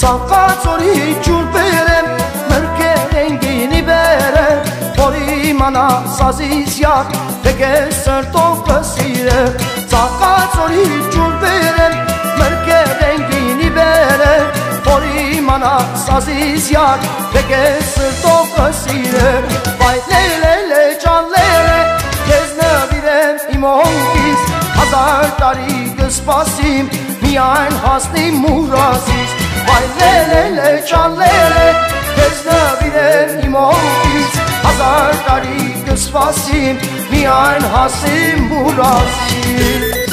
Ցանկացորի ջուր բերեմ մրկերեն գինի բերեմ Որի մանա սազից յակ Դեգե սրտով կսիրը Ցանկացորի ջուր բերեմ մրկերեն գինի բերեմ Որի մանա սազից յակ Դեգե սրտով կսիրը Վայ լե լե լե ճան լե լե Քեզ նվիրեմ իմ օնքից Հազար տարի կսպասիմ Միայն հասնիմ մուրազից Վայ լե լե լե ճան լե լե Քեզ նվիրեմ իմ օնքից Հազար տարի կսպասիմ Միայն հասնիմ մուրազից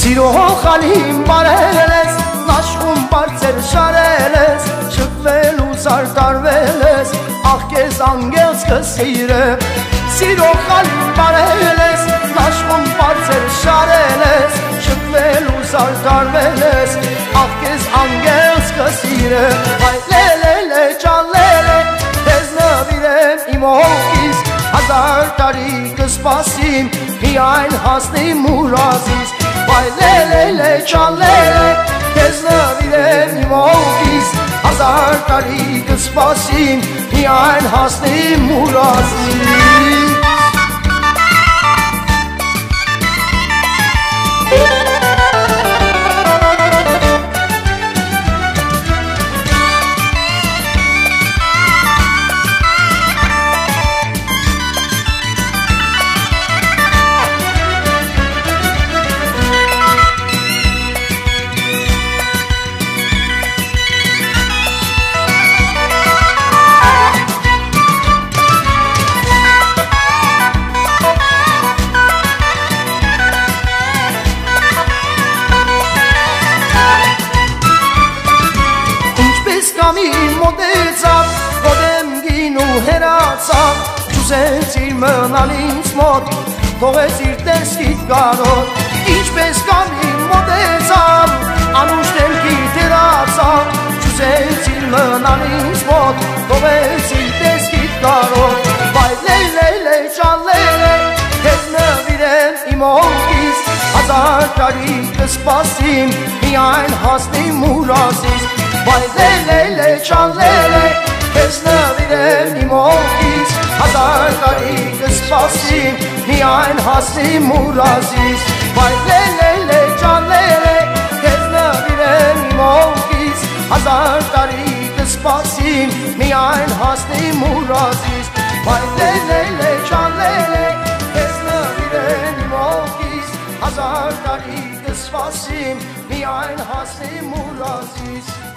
Սիրո խալին բարել ես, նաշվում բարձեր շարել ես, շկվել ու զարտարվել ես, աղ կեզ անգելս կսիրը Սիրո խալին բարել ես, նաշվում բարձեր շարել ես, շկվել ու զարտարվել ես, աղ կեզ անգելս կսիրը Այ լե լե լե ճան լե լե, տեզ նվիրեմ իմ հոգիս, հազար տարի կսպասիմ, միայն հասնիմ ուրազիս Վայ լե լե լե ճան լե լե Քեզ նվիրեմ իմ օգիս Հազար տարի կսպասիմ Միայն հասնիմ մուրազին մոտեցավ, ոտեմ գին ու հերացավ, Չուզեց իր մնալ ինձ մոտ, թողեց իր տեսքիտ կարոտ, Ինչպես կամի մոտեցավ, անուշ դեմքի դերացավ, Չուզեց իր մնալ ինձ մոտ, թողեց իր տեսքիտ կարոտ, Վայ լե լե լե ճան լե լե, քեզ նվիրեմ իմ օգիս, Հազար տարի կսպասիմ, միայն հասնիմ ուրազիս, Վայ լե լե լե ճան լե լե Քեզ նվիրեմ իմ օգից Հազար տարի կսպասիմ Միայն հասնիմ ուրազից Վայ լե լե լե ճան լե լե Քեզ նվիրեմ իմ օգից Հազար տարի կսպասիմ Միայն հասնիմ ուրազից Վայ լե լե լե ճան լե լե Քեզ նվիրեմ իմ օգից Հազար տարի կսպասիմ Միայն հասնիմ ուրազից